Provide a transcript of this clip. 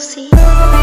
Lucy.